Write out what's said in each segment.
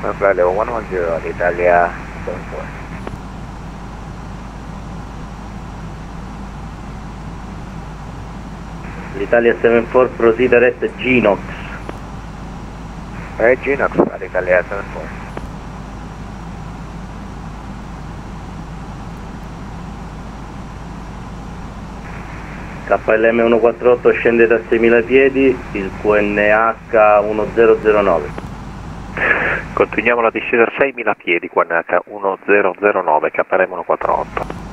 Flight level 110, Italia 74. L'Italia 74 proceed direct Genox. Eh, Genox, all'Italia 74. KLM 148 scendete a 6000 piedi, il QNH 1009. Continuiamo la discesa a 6.000 piedi, Guanaca 1009, KM148.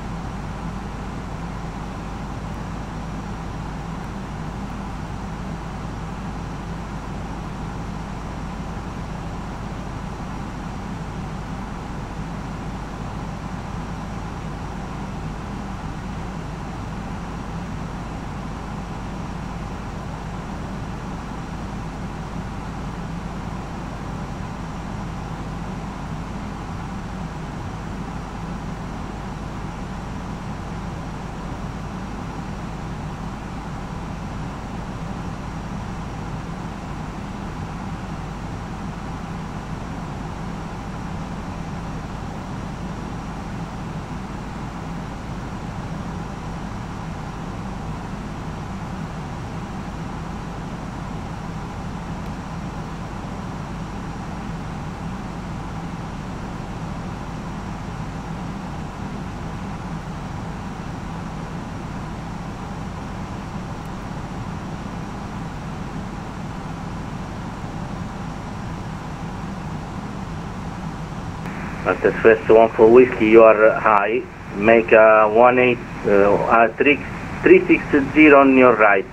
At the first one for whiskey, you are high. Make a one eight, uh, a three, three six zero on your right.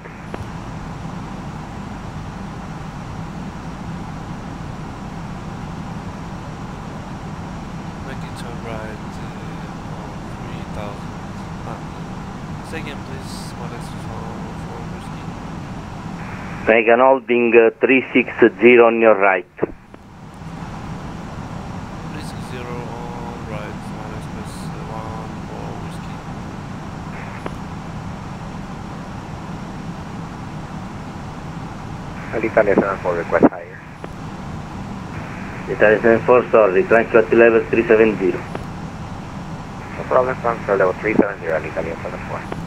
Megan Holding uh, 360 on your right. All'Italia 74, request higher. Italia 74, sorry, crank at level 370. No problem, transfer level 370, all'Italia 74.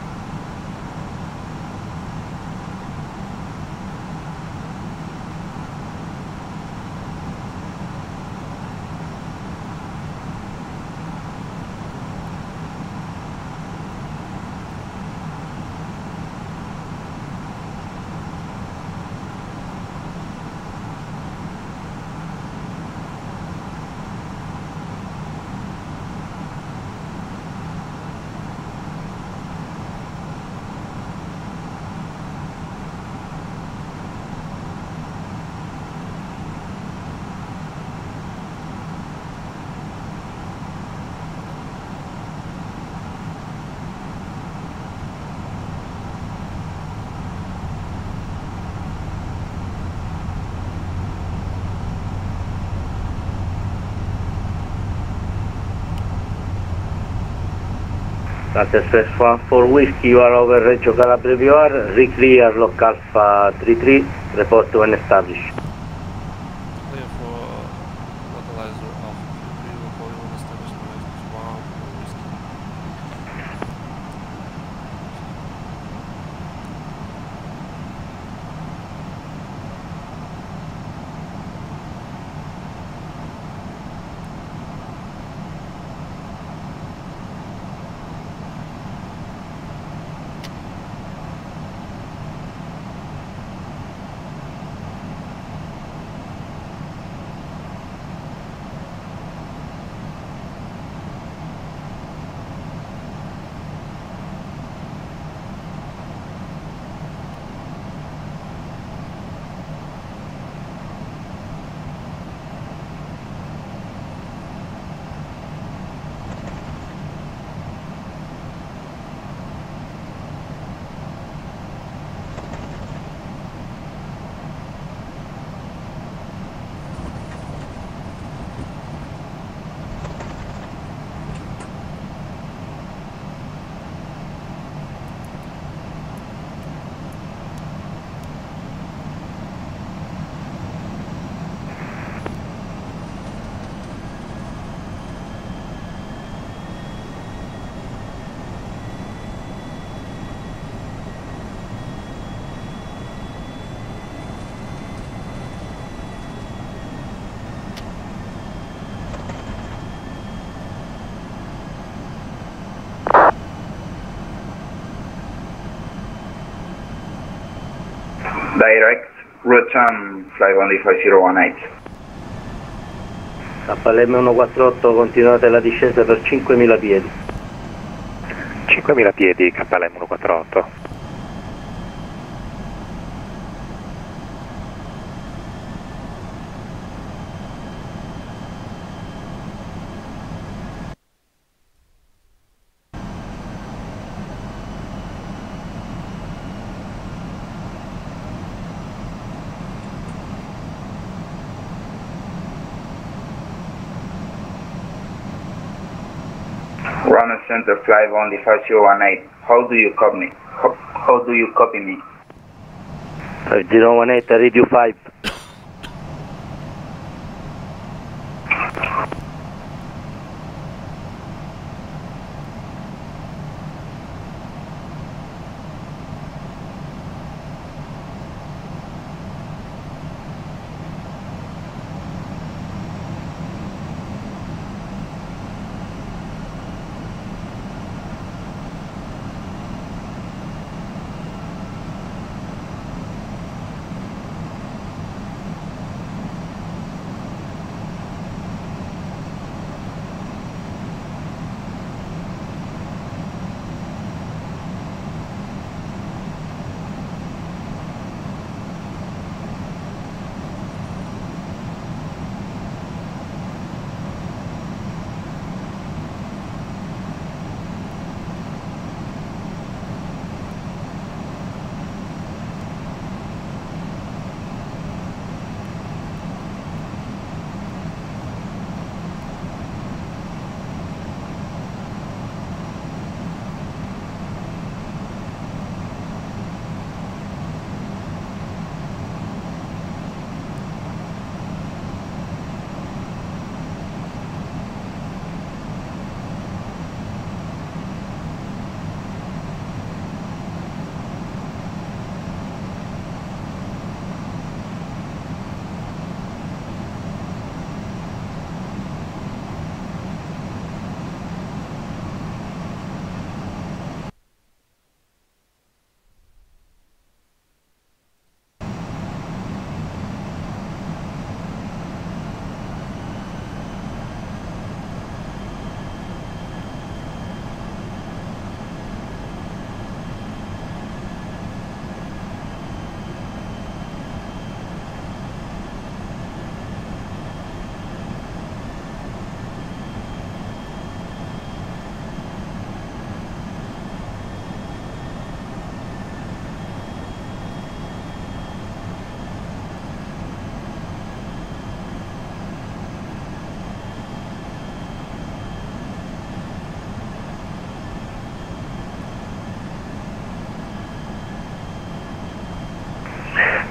Atesfesfa for whisky Barov Recho Calaprevioar, Ricliar Local Fa Tritri, Reporto en Establish. Direct, return flight 15018. KLM 148, continuate la discesa per 5.000 piedi. 5.000 piedi KLM 148. Rano Center Flight on the 5018. How do you copy me? How, do you copy me? 5018, I read you 5.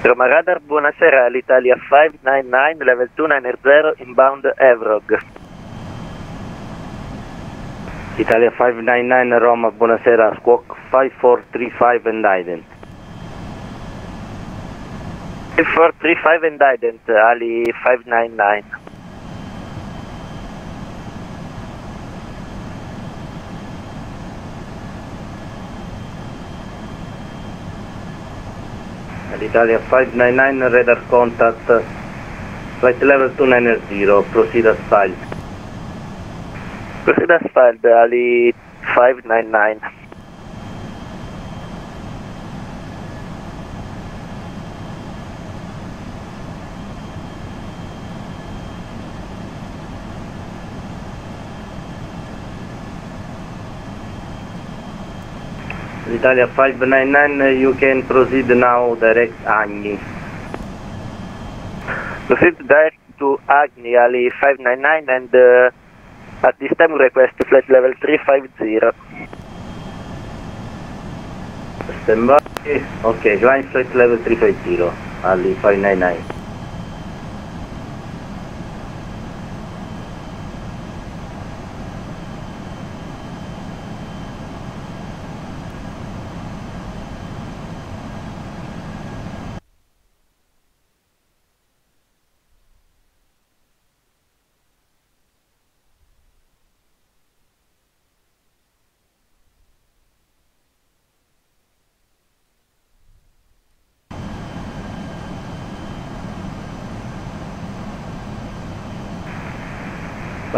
Roma Radar, buonasera, all'Italia 599, level 290, inbound Evrog. Italia 599, Roma, buonasera, squawk 5435 and ident. 5435 and ident, Ali 599. L'Italia 599 radar contact flight level 290 proceed as filed. Proceed as filed Ali 599 L'Italia 599, you can proceed now direct Agni. Proceed direct to Agni, Ali 599 and uh, at this time request flight level 350. Stand by. Ok, climb flight level 350, Ali 599.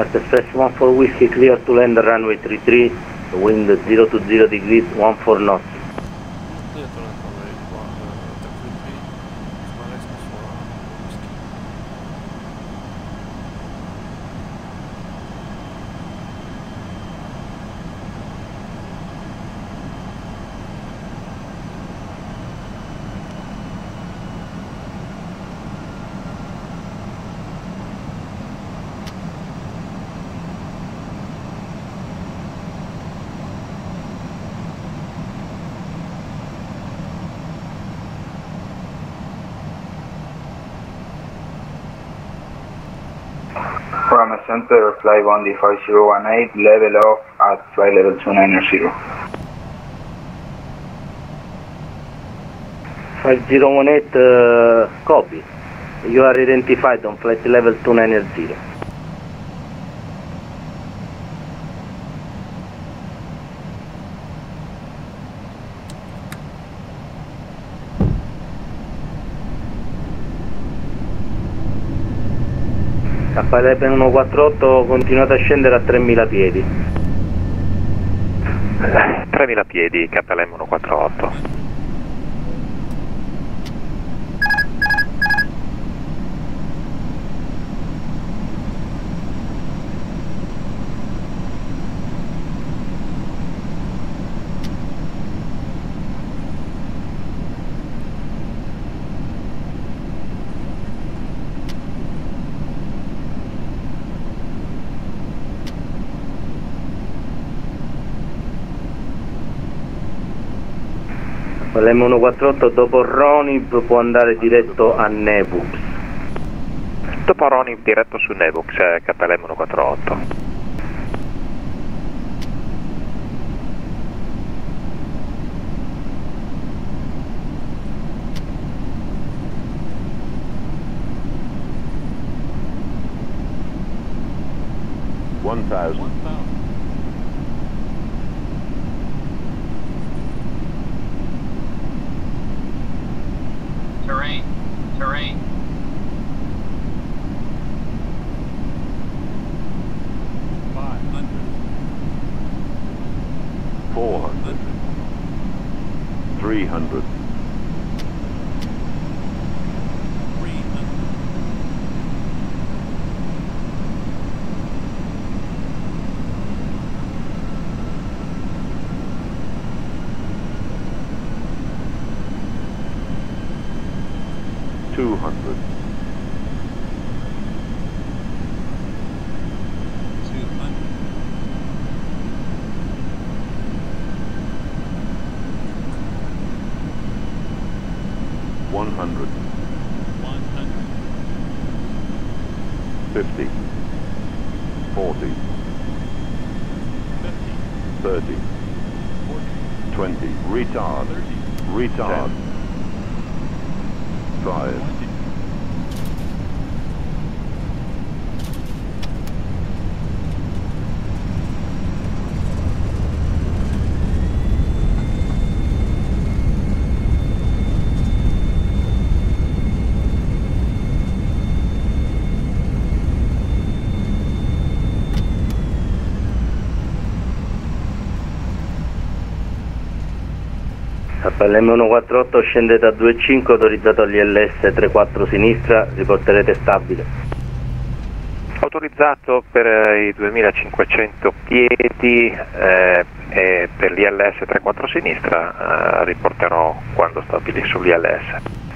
At the first one for whiskey clear to land runway 33, wind 0 to 0 degrees, 1 for knots. From a center, fly Bondi 5018, level off at flight level 290. 5018 uh, copy. You are identified on flight level 290. KLM 148 continuate a scendere a 3000 piedi. 3000 piedi, KLM 148. KLM 148 dopo Ronib può andare diretto a Nebux. Dopo Roni diretto su Nevux, eh, KLM 148. One thousand. Terrain. Five hundred. Four hundred. Three hundred. 200. advised. l'M148 scende da 2.5 autorizzato all'ILS 34 sinistra, riporterete stabile. Autorizzato per eh, i 2500 piedi eh, e per l'ILS 34 sinistra eh, riporterò quando stabili sull'ILS.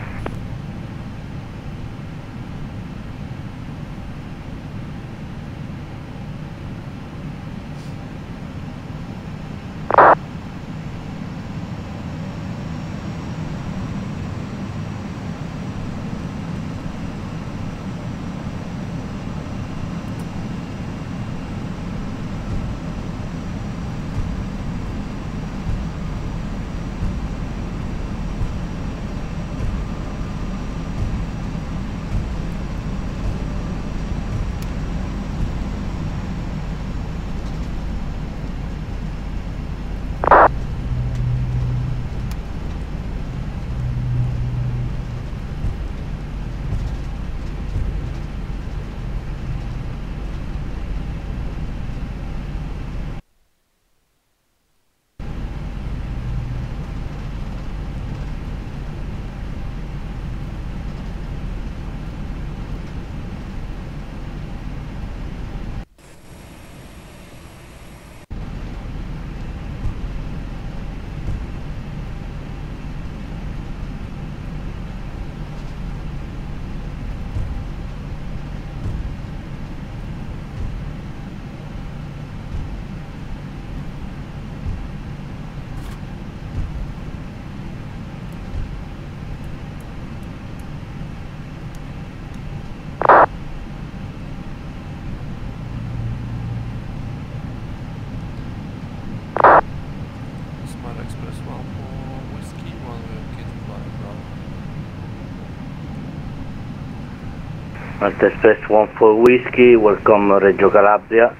Malta Express 14 Whiskey, welcome Reggio Calabria.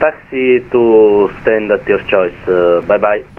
Taxi to stand at your choice, uh, bye bye.